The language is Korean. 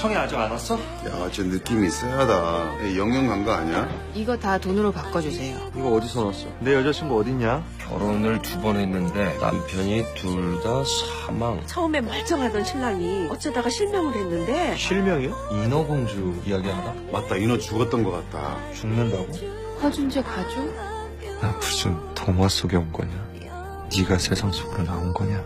청이 아직 안 왔어? 야, 저 느낌이 쎄하다. 영영 간 거 아니야? 이거 다 돈으로 바꿔주세요. 이거 어디서 났어? 내 여자친구 어딨냐? 결혼을 두 번 했는데 남편이 둘 다 사망. 처음에 멀쩡하던 신랑이 어쩌다가 실명을 했는데 실명이요? 인어공주 이야기 알아? 맞다, 인어 죽었던 것 같다. 죽는다고? 허준재 가족? 나 무슨 동화 속에 온 거냐? 네가 세상 속으로 나온 거냐?